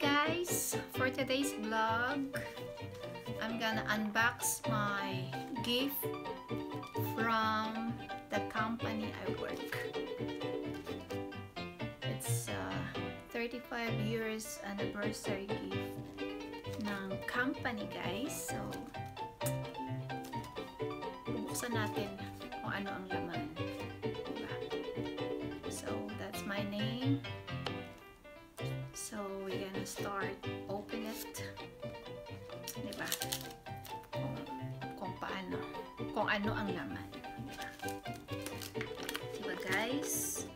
guys! For today's vlog, I'm gonna unbox my gift from the company I work. It's uh, 35 years anniversary gift ng company guys. So, bubuksan natin kung ano ang laman. Diba? So, that's my name. Start open it. Diba? Kung, kung paano. Kung ano ang laman. Diba? Guys?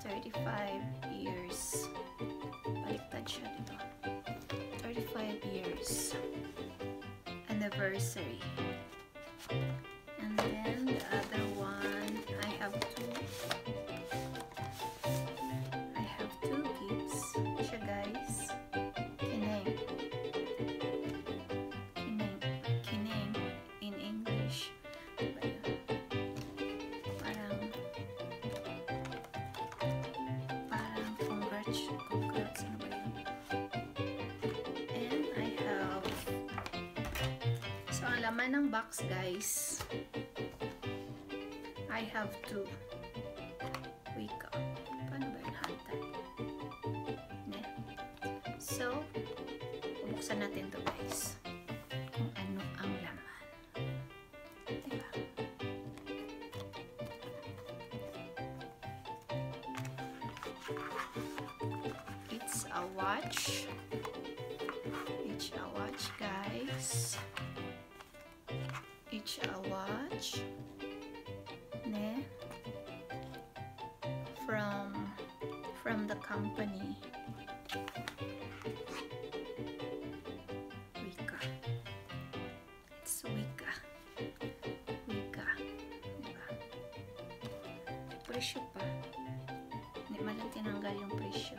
Thirty-five years. Anniversary. Congrats. Congrats. Ano ba yun? And I have So, ang laman ng box, guys, I have two. Wika. Paano ba yun? Hantay. Ne. So, bubuksan natin to guys. A watch. It's a watch, guys. It's a watch. Ne? From from the company. Wika. It's Wika. Wika. Diba? Presyo pa. Hindi man lang tinanggal yung presyo.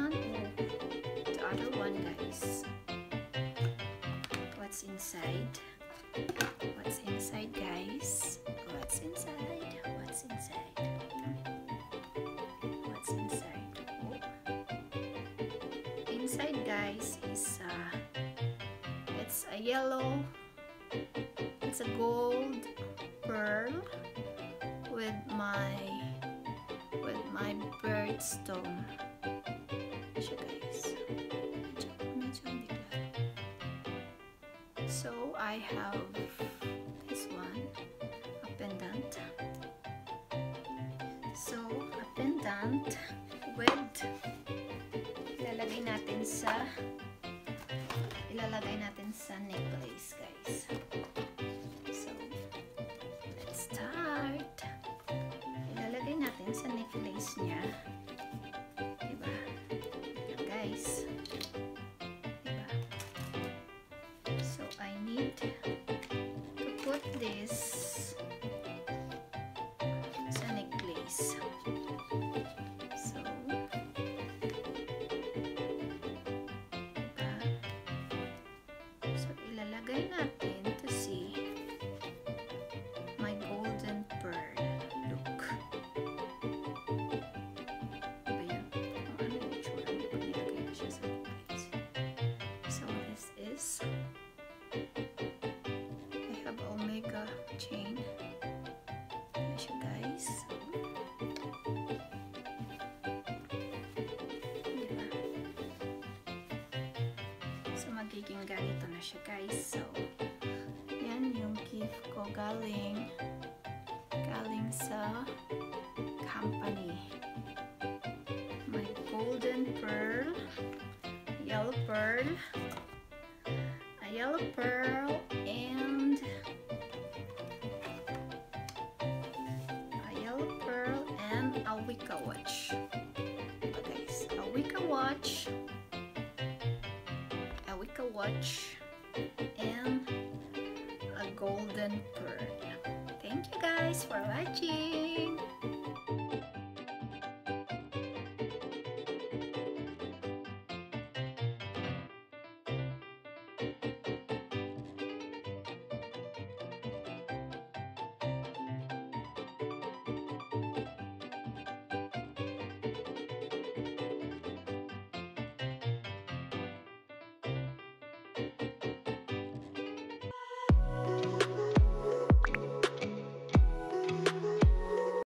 it's a yellow. It's a gold pearl with my with my birdstone. So I have this one, a pendant. So a pendant with ilalagay natin sa ilalagay natin sa necklace, guys. So let's start. Ilalagay natin sa necklace niya. Diba? Guys. Diba? So I need to put this nakita na siya guys. So, yan yung gift ko galing galing sa company. My golden pearl, yellow pearl, a yellow pearl, and a yellow pearl and a Wicca watch. Okay, so a Wicca watch. And a golden pearl. Thank you guys for watching.